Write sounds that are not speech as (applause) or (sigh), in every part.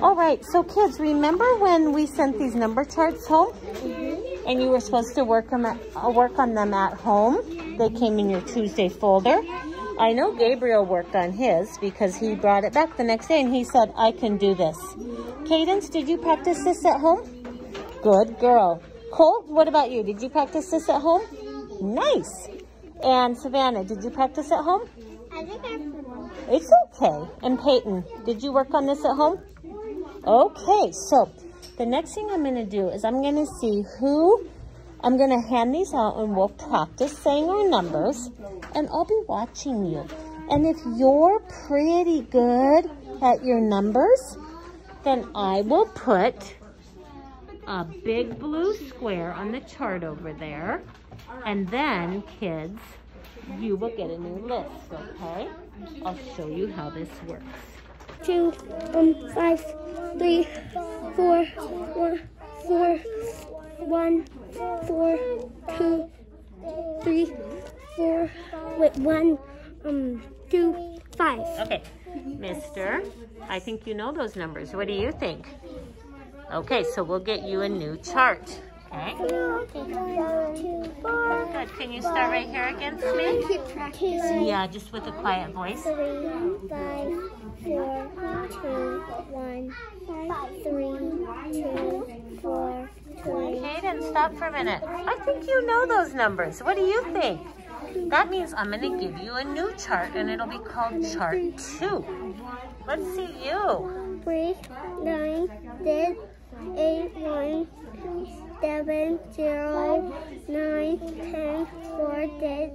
All right, so kids, remember when we sent these number charts home? And you were supposed to work, them at, uh, work on them at home? They came in your Tuesday folder. I know Gabriel worked on his because he brought it back the next day and he said, I can do this. Cadence, did you practice this at home? Good girl. Colt, what about you? Did you practice this at home? Nice. And Savannah, did you practice at home? I think I It's okay. And Peyton, did you work on this at home? Okay, so the next thing I'm going to do is I'm going to see who, I'm going to hand these out and we'll practice saying our numbers and I'll be watching you. And if you're pretty good at your numbers, then I will put a big blue square on the chart over there. And then, kids, you will get a new list, okay? I'll show you how this works. Two, um, five, three, four, one, four, one, four, two, three, four, wait, one, um, two, five. Okay, mister, I think you know those numbers. What do you think? Okay, so we'll get you a new chart. Okay, One, two, four, good. Can you start right here against me? Yeah, just with a quiet voice. Three, five, four, two, one, three, two, four, two. Kaden, stop for a minute. I think you know those numbers. What do you think? That means I'm going to give you a new chart, and it'll be called Chart 2. Let's see you. three, nine, six, eight, one, seven, zero, nine, ten, four, six,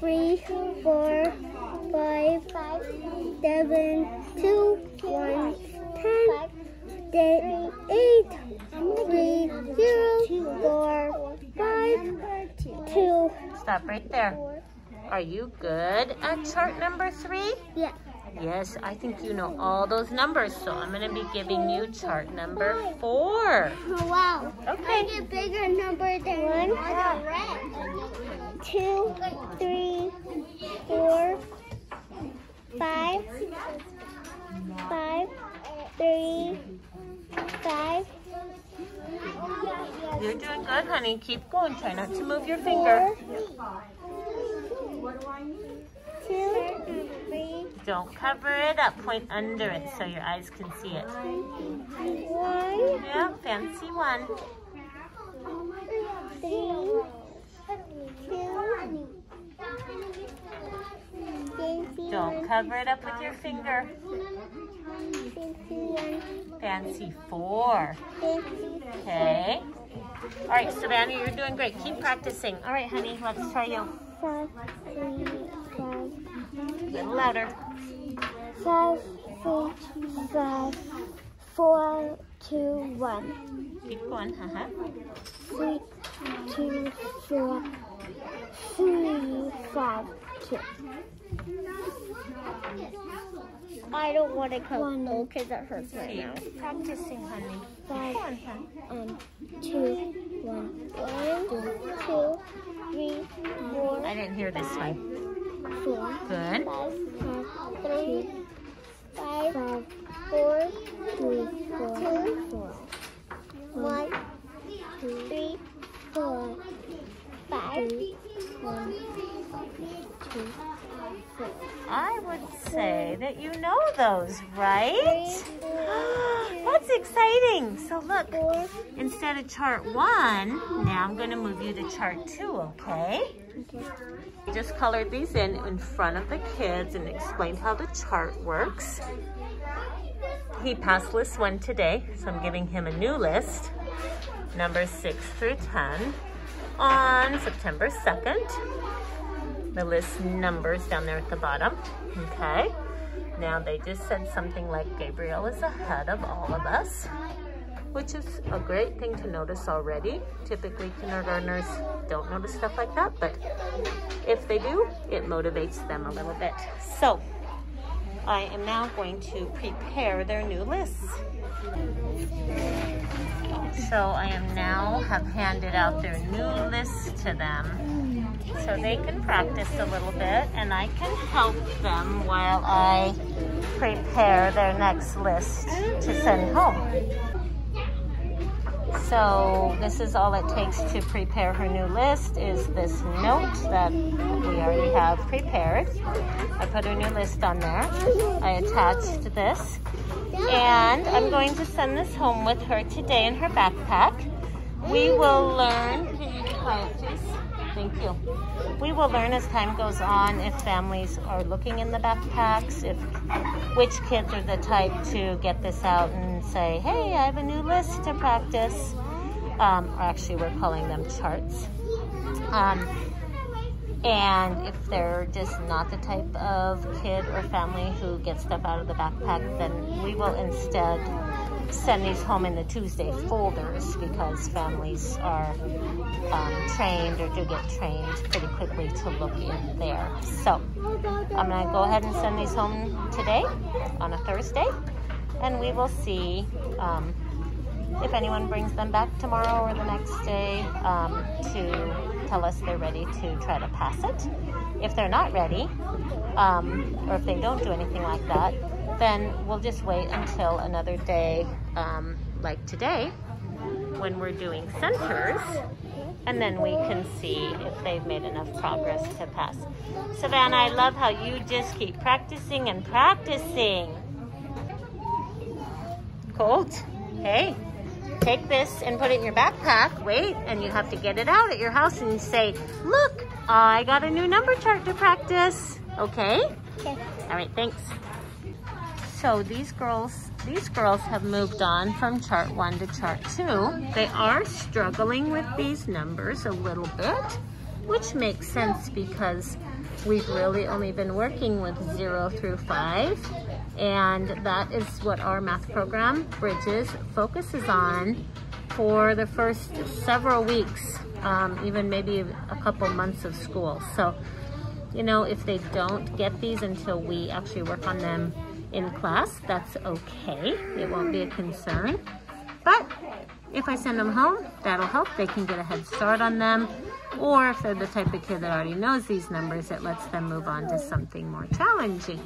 three, four, five, seven, two, one, ten, eight, three, zero, four, five, two. Stop right there. Are you good at chart number 3? Yeah. Yes, I think you know all those numbers, so I'm going to be giving you chart number 4. Oh, wow. Okay. a bigger number than one, two, three, four, five, five, three, five, You're doing good, honey. Keep going. Try not to move your finger. two, three, Don't cover it up. Point under it so your eyes can see it. one, Yeah, fancy one. three, Don't cover it up with your finger. fancy four. Okay. All right, Savannah, you're doing great. Keep practicing. All right, honey, let's try you. five, three, five. A little louder. Five, three, five, four, two, one. Keep going. Uh-huh. Three, two, four, three, five, two. I don't want to count though because it hurts right now. Practicing, honey. Five, on, um, two, one, one, two, three, four, I didn't hear this one. four, Good. five, five, three, five, five, those, right? (gasps) That's exciting. So look, instead of chart one, now I'm going to move you to chart two, okay? okay. Just colored these in in front of the kids and explained how the chart works. He passed list one today, so I'm giving him a new list, numbers six through 10, on September 2nd. The list numbers down there at the bottom, okay? Now they just said something like Gabriel is ahead of all of us, which is a great thing to notice already. Typically kindergartners don't notice stuff like that, but if they do, it motivates them a little bit. So I am now going to prepare their new lists. So I am now have handed out their new list to them so they can practice a little bit and I can help them while I prepare their next list to send home. So this is all it takes to prepare her new list is this note that we already have prepared. I put her new list on there. I attached this. And I'm going to send this home with her today in her backpack. We will learn, Thank you. We will learn as time goes on if families are looking in the backpacks, if which kids are the type to get this out and say, hey, I have a new list to practice. Um, or actually, we're calling them charts. Um, and if they're just not the type of kid or family who gets stuff out of the backpack, then we will instead send these home in the Tuesday folders because families are um, trained or do get trained pretty quickly to look in there. So I'm going to go ahead and send these home today on a Thursday and we will see um, if anyone brings them back tomorrow or the next day um, to tell us they're ready to try to pass it. If they're not ready, um, or if they don't do anything like that, then we'll just wait until another day um, like today when we're doing centers and then we can see if they've made enough progress to pass. Savannah, I love how you just keep practicing and practicing. Colt, hey, take this and put it in your backpack. Wait, and you have to get it out at your house and say, look, I got a new number chart to practice. Okay? Okay. All right, thanks. So these girls, these girls have moved on from chart one to chart two. They are struggling with these numbers a little bit, which makes sense because we've really only been working with zero through five. And that is what our math program, Bridges, focuses on for the first several weeks, um, even maybe a couple months of school. So, you know, if they don't get these until we actually work on them in class, that's okay. It won't be a concern. But if I send them home, that'll help. They can get a head start on them. Or if they're the type of kid that already knows these numbers, it lets them move on to something more challenging.